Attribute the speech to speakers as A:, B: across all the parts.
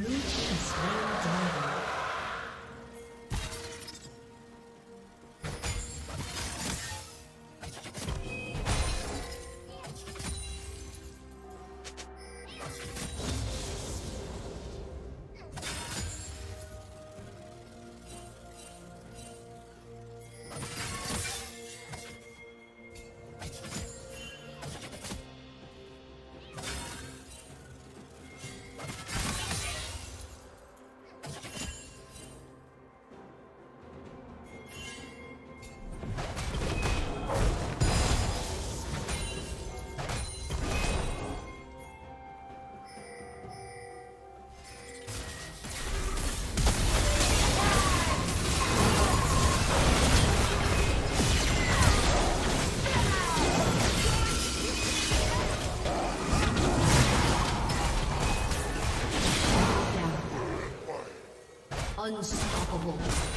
A: Blue. Unstoppable.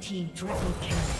A: Team triple kill.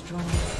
A: Destroyed.